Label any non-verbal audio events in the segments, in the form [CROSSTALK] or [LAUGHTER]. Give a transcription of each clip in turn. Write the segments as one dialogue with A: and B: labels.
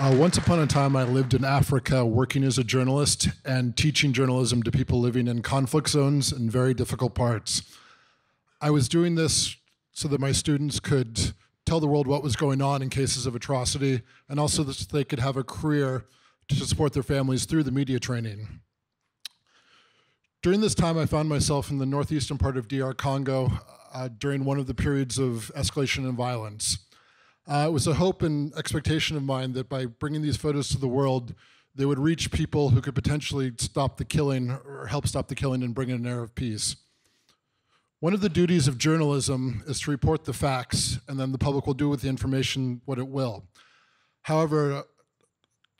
A: Uh, once upon a time, I lived in Africa working as a journalist and teaching journalism to people living in conflict zones and very difficult parts. I was doing this so that my students could tell the world what was going on in cases of atrocity and also that they could have a career to support their families through the media training. During this time, I found myself in the northeastern part of DR Congo uh, during one of the periods of escalation and violence. Uh, it was a hope and expectation of mine that by bringing these photos to the world, they would reach people who could potentially stop the killing or help stop the killing and bring in an air of peace. One of the duties of journalism is to report the facts, and then the public will do with the information what it will. However,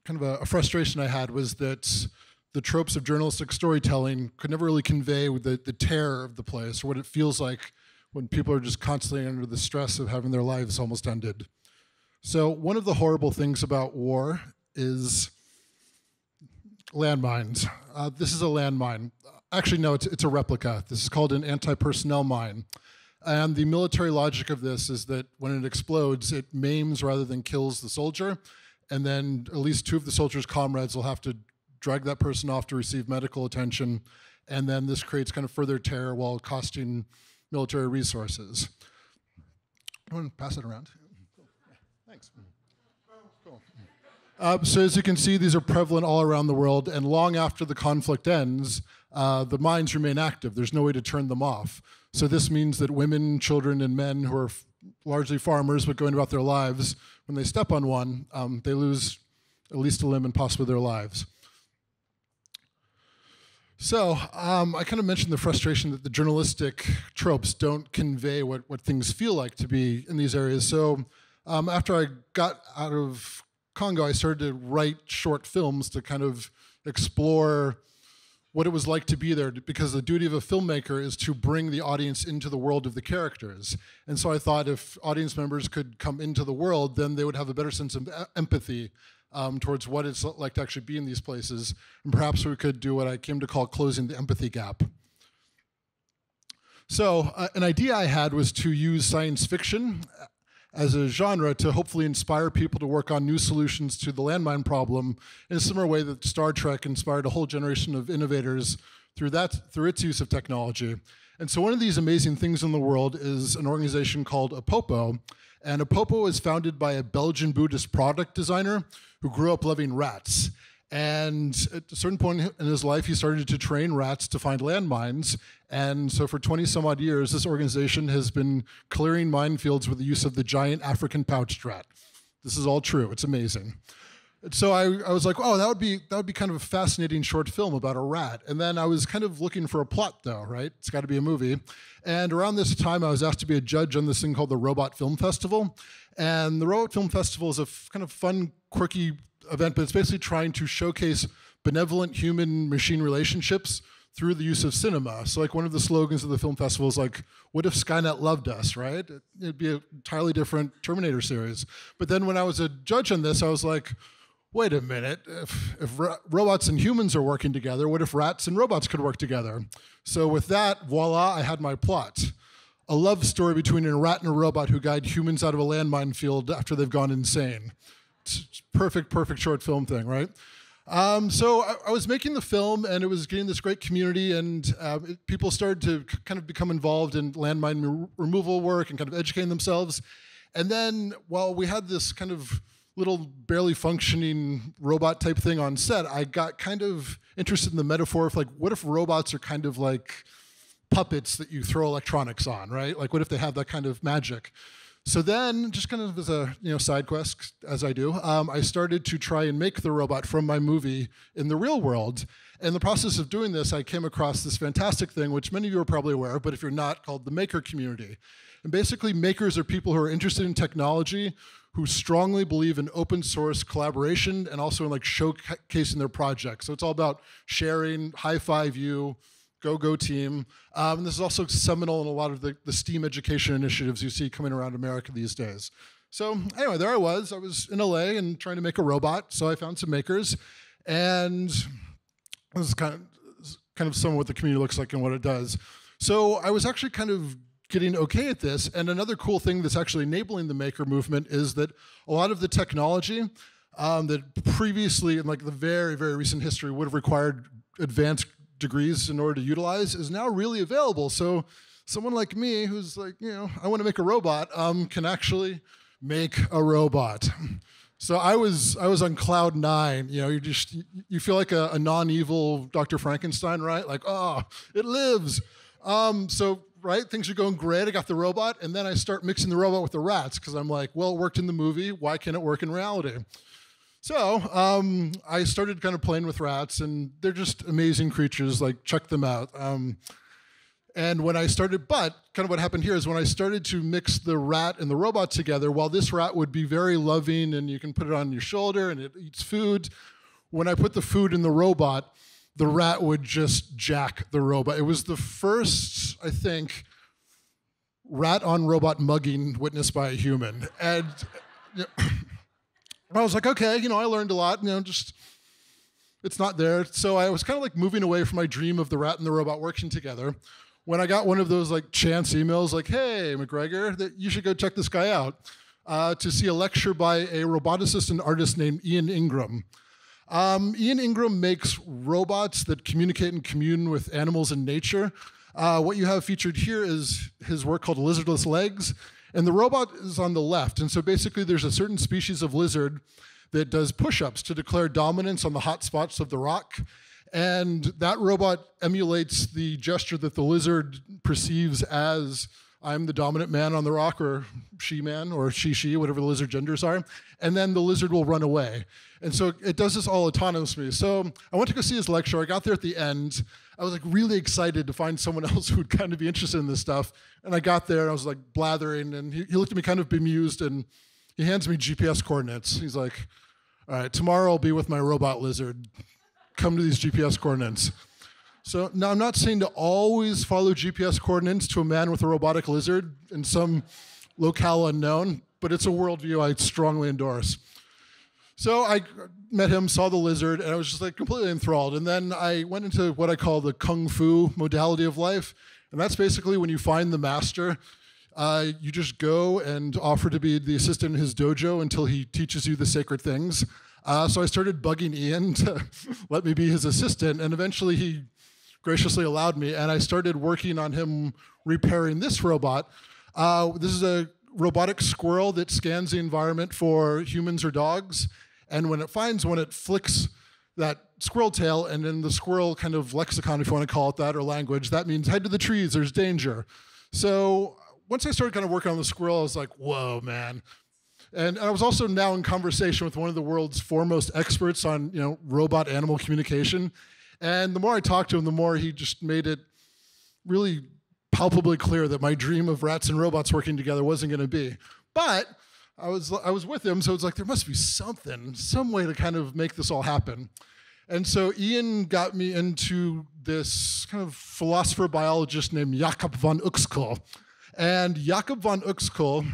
A: kind of a, a frustration I had was that the tropes of journalistic storytelling could never really convey the, the terror of the place or what it feels like when people are just constantly under the stress of having their lives almost ended. So one of the horrible things about war is landmines. Uh, this is a landmine. Actually, no, it's, it's a replica. This is called an anti-personnel mine. And the military logic of this is that when it explodes, it maims rather than kills the soldier. And then at least two of the soldier's comrades will have to drag that person off to receive medical attention. And then this creates kind of further terror while costing military resources. I want to pass it around. Thanks. Cool. Uh, so as you can see, these are prevalent all around the world, and long after the conflict ends, uh, the mines remain active. There's no way to turn them off. So this means that women, children, and men who are largely farmers but going about their lives, when they step on one, um, they lose at least a limb and possibly their lives. So um, I kind of mentioned the frustration that the journalistic tropes don't convey what, what things feel like to be in these areas. So um, after I got out of Congo, I started to write short films to kind of explore what it was like to be there because the duty of a filmmaker is to bring the audience into the world of the characters. And so I thought if audience members could come into the world, then they would have a better sense of empathy um, towards what it's like to actually be in these places. And perhaps we could do what I came to call closing the empathy gap. So uh, an idea I had was to use science fiction as a genre to hopefully inspire people to work on new solutions to the landmine problem in a similar way that Star Trek inspired a whole generation of innovators through that through its use of technology. And so one of these amazing things in the world is an organization called Apopo. And Apopo is founded by a Belgian Buddhist product designer who grew up loving rats. And at a certain point in his life, he started to train rats to find landmines. And so for 20 some odd years, this organization has been clearing minefields with the use of the giant African pouched rat. This is all true. It's amazing. So I, I was like, oh, that would be that would be kind of a fascinating short film about a rat. And then I was kind of looking for a plot, though, right? It's got to be a movie. And around this time, I was asked to be a judge on this thing called the Robot Film Festival. And the Robot Film Festival is a kind of fun, quirky event, but it's basically trying to showcase benevolent human-machine relationships through the use of cinema. So like one of the slogans of the film festival is like, what if Skynet loved us, right? It'd be a entirely different Terminator series. But then when I was a judge on this, I was like, wait a minute, if, if robots and humans are working together, what if rats and robots could work together? So with that, voila, I had my plot. A love story between a rat and a robot who guide humans out of a landmine field after they've gone insane. Perfect, perfect short film thing, right? Um, so I, I, was making the film, and it was getting this great community, and uh, it, people started to kind of become involved in landmine re removal work and kind of educating themselves. And then, while we had this kind of little barely functioning robot type thing on set, I got kind of interested in the metaphor of like, what if robots are kind of like puppets that you throw electronics on, right? Like, what if they have that kind of magic? So then, just kind of as a you know side quest, as I do, um, I started to try and make the robot from my movie in the real world. In the process of doing this, I came across this fantastic thing, which many of you are probably aware of, but if you're not, called the maker community. And basically, makers are people who are interested in technology, who strongly believe in open source collaboration and also in like showcasing their projects. So it's all about sharing, high five you, go go team. Um, this is also seminal in a lot of the, the STEAM education initiatives you see coming around America these days. So anyway, there I was. I was in LA and trying to make a robot. So I found some makers, and this is kind of kind of some of what the community looks like and what it does. So I was actually kind of getting okay at this. And another cool thing that's actually enabling the maker movement is that a lot of the technology um, that previously, in like the very, very recent history, would have required advanced degrees in order to utilize, is now really available. So someone like me, who's like, you know, I want to make a robot, um, can actually make a robot. So I was I was on cloud nine. You know, you just you feel like a, a non-evil Dr. Frankenstein, right? Like, oh, it lives. Um, so right, things are going great. I got the robot, and then I start mixing the robot with the rats because I'm like, well, it worked in the movie. Why can't it work in reality? So um, I started kind of playing with rats, and they're just amazing creatures. Like, check them out. Um, and when I started, but kind of what happened here is when I started to mix the rat and the robot together, while this rat would be very loving and you can put it on your shoulder and it eats food, when I put the food in the robot, the rat would just jack the robot. It was the first, I think, rat on robot mugging witnessed by a human. And [CLEARS THROAT] I was like, okay, you know, I learned a lot, you know, just it's not there. So I was kind of like moving away from my dream of the rat and the robot working together when I got one of those like chance emails, like, "Hey, McGregor, that you should go check this guy out," uh, to see a lecture by a roboticist and artist named Ian Ingram. Um, Ian Ingram makes robots that communicate and commune with animals in nature. Uh, what you have featured here is his work called Lizardless Legs, and the robot is on the left. And so basically, there's a certain species of lizard that does push-ups to declare dominance on the hot spots of the rock. And that robot emulates the gesture that the lizard perceives as I'm the dominant man on the rock, or she man, or she she, whatever the lizard genders are. And then the lizard will run away. And so it does this all autonomously. So I went to go see his lecture. I got there at the end. I was like really excited to find someone [LAUGHS] else who would kind of be interested in this stuff. And I got there and I was like blathering, and he, he looked at me kind of bemused and he hands me GPS coordinates. He's like, All right, tomorrow I'll be with my robot lizard come to these GPS coordinates. So now I'm not saying to always follow GPS coordinates to a man with a robotic lizard in some locale unknown, but it's a worldview I strongly endorse. So I met him, saw the lizard, and I was just like completely enthralled. And then I went into what I call the kung fu modality of life, and that's basically when you find the master, uh, you just go and offer to be the assistant in his dojo until he teaches you the sacred things. Uh, so I started bugging Ian [LAUGHS] to let me be his assistant, and eventually he graciously allowed me, and I started working on him repairing this robot. Uh, this is a robotic squirrel that scans the environment for humans or dogs, and when it finds one, it flicks that squirrel tail, and in the squirrel kind of lexicon, if you want to call it that, or language, that means head to the trees, there's danger. So once I started kind of working on the squirrel, I was like, whoa, man, and I was also now in conversation with one of the world's foremost experts on you know robot animal communication. And the more I talked to him, the more he just made it really palpably clear that my dream of rats and robots working together wasn't going to be. But I was I was with him, so it's like there must be something, some way to kind of make this all happen. And so Ian got me into this kind of philosopher biologist named Jakob von Uexküll. And Jakob von Uexküll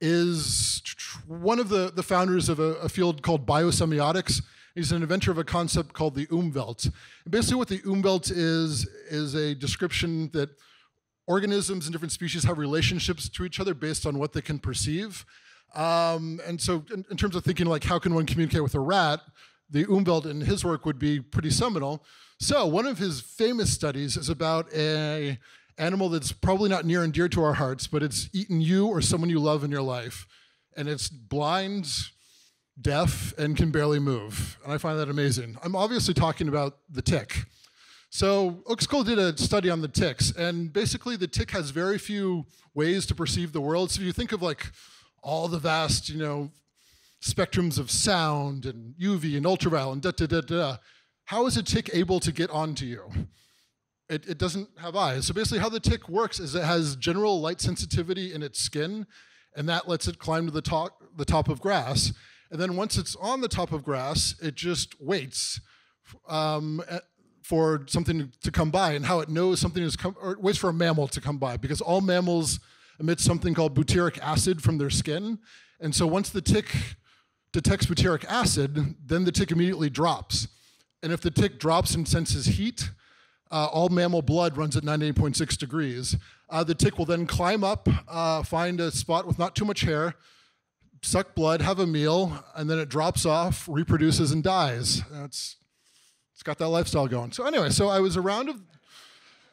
A: is one of the, the founders of a, a field called biosemiotics. He's an inventor of a concept called the Umwelt. And basically, what the Umwelt is, is a description that organisms and different species have relationships to each other based on what they can perceive. Um, and so, in, in, terms of thinking like how can one communicate with a rat, the Umwelt in his work would be pretty seminal. So, one of his famous studies is about a animal that's probably not near and dear to our hearts, but it's eaten you or someone you love in your life. And it's blind, deaf, and can barely move. And I find that amazing. I'm obviously talking about the tick. So Uexküll did a study on the ticks, and basically the tick has very few ways to perceive the world. So if you think of like all the vast, you know, spectrums of sound and UV and ultraviolet and da da da da, how is a tick able to get onto you? it, it doesn't have eyes. So basically how the tick works is it has general light sensitivity in its skin, and that lets it climb to the top, the top of grass. And then once it's on the top of grass, it just waits um, for something to come by. And how it knows something is come, or waits for a mammal to come by, because all mammals emit something called butyric acid from their skin. And so once the tick detects butyric acid, then the tick immediately drops. And if the tick drops and senses heat, uh, all mammal blood runs at 98.6 degrees. Uh, the tick will then climb up, uh, find a spot with not too much hair, suck blood, have a meal, and then it drops off, reproduces, and dies. That's it's got that lifestyle going. So anyway, so I was around. Of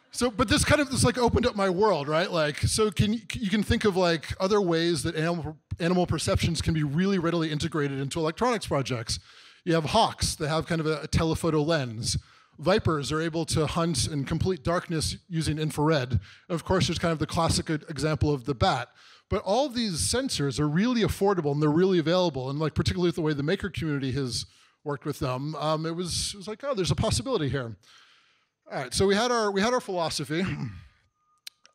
A: so, but this kind of this like opened up my world, right? Like, so can you can think of like other ways that animal animal perceptions can be really readily integrated into electronics projects. You have hawks that have kind of a, a telephoto lens. Vipers are able to hunt in complete darkness using infrared. Of course, there's kind of the classic example of the bat. But all these sensors are really affordable and they're really available. And like particularly with the way the maker community has worked with them, um, it was it was like, oh, there's a possibility here. All right, so we had our we had our philosophy,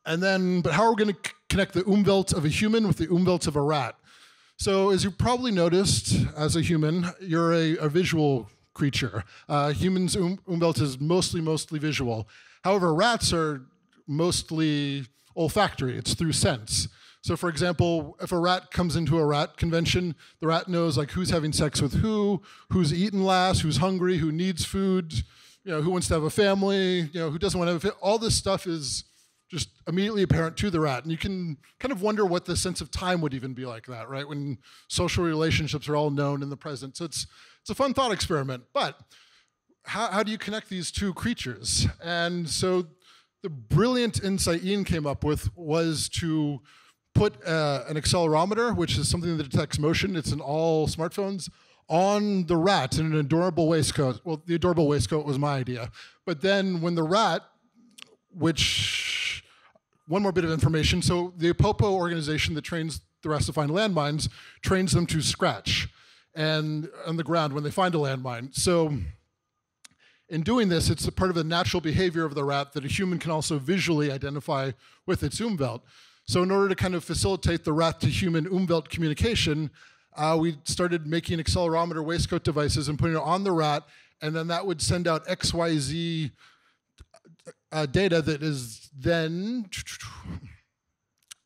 A: and then, but how are we going to connect the umwelt of a human with the umwelt of a rat? So, as you probably noticed, as a human, you're a, a visual creature. Uh, humans' um, umwelt is mostly, mostly visual. However, rats are mostly olfactory. It's through sense. So, for example, if a rat comes into a rat convention, the rat knows like who's having sex with who, who's eaten last, who's hungry, who needs food, you know, who wants to have a family, you know, who doesn't want to have a family. All this stuff is just immediately apparent to the rat. And you can kind of wonder what the sense of time would even be like that, right? When social relationships are all known in the present. So it's it's a fun thought experiment. But how, how do you connect these two creatures? And so the brilliant insight Ian came up with was to put uh, an accelerometer, which is something that detects motion, it's in all smartphones, on the rat in an adorable waistcoat. Well, the adorable waistcoat was my idea. But then when the rat, which, one more bit of information, so the Apopo organization that trains the rats to find landmines trains them to scratch and on the ground when they find a landmine. So in doing this, it's a part of the natural behavior of the rat that a human can also visually identify with its umwelt. So in order to kind of facilitate the rat to human umwelt communication, uh, we started making accelerometer waistcoat devices and putting it on the rat, and then that would send out XYZ uh, data that is then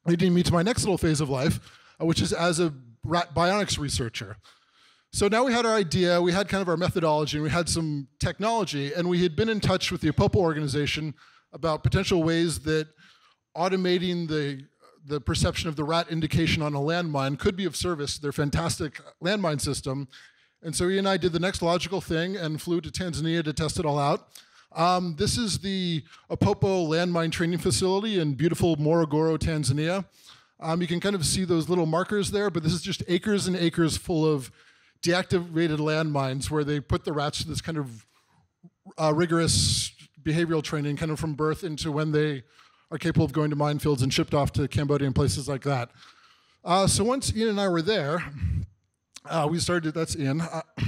A: leading me to my next little phase of life, uh, which is as a rat bionics researcher. So now we had our idea, we had kind of our methodology, and we had some technology, and we had been in touch with the Apopo organization about potential ways that automating the the perception of the rat indication on a landmine could be of service to their fantastic landmine system. And so he and I did the next logical thing and flew to Tanzania to test it all out. Um, this is the Apopo landmine training facility in beautiful Morogoro, Tanzania. Um, you can kind of see those little markers there, but this is just acres and acres full of deactivated landmines where they put the rats to this kind of uh, rigorous behavioral training kind of from birth into when they are capable of going to minefields and shipped off to Cambodia and places like that. Uh, so once Ian and I were there, uh, we started, that's Ian, uh, [CLEARS THROAT]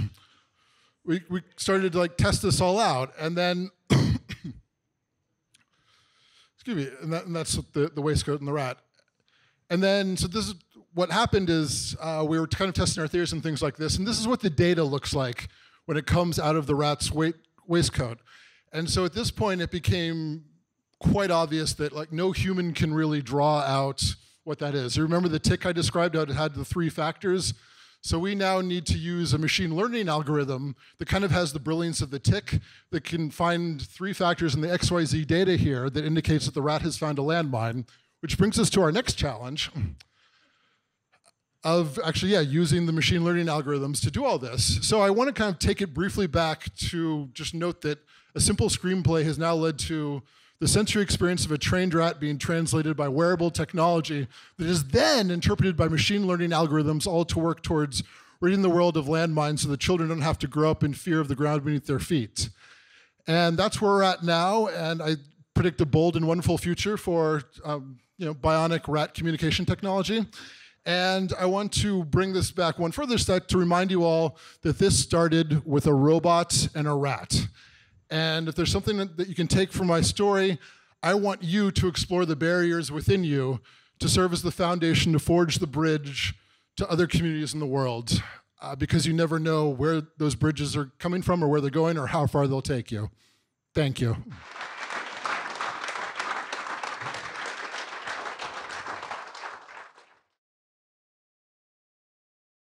A: we, we started to like test this all out and then, [COUGHS] excuse me, and, that, and that's the, the waistcoat and the rat. And then, so this is, what happened is uh, we were kind of testing our theories and things like this, and this is what the data looks like when it comes out of the rat's weight, waistcoat. And so at this point, it became quite obvious that like no human can really draw out what that is. You remember the tick I described how it had the three factors? So we now need to use a machine learning algorithm that kind of has the brilliance of the tick that can find three factors in the XYZ data here that indicates that the rat has found a landmine, which brings us to our next challenge of actually, yeah, using the machine learning algorithms to do all this. So I want to kind of take it briefly back to just note that a simple screenplay has now led to the sensory experience of a trained rat being translated by wearable technology that is then interpreted by machine learning algorithms, all to work towards ridding the world of landmines so the children don't have to grow up in fear of the ground beneath their feet. And that's where we're at now, and I predict a bold and wonderful future for um, you know, bionic rat communication technology. And I want to bring this back one further step to remind you all that this started with a robot and a rat. And if there's something that you can take from my story, I want you to explore the barriers within you to serve as the foundation to forge the bridge to other communities in the world. Uh, because you never know where those bridges are coming from or where they're going or how far they'll take you. Thank you.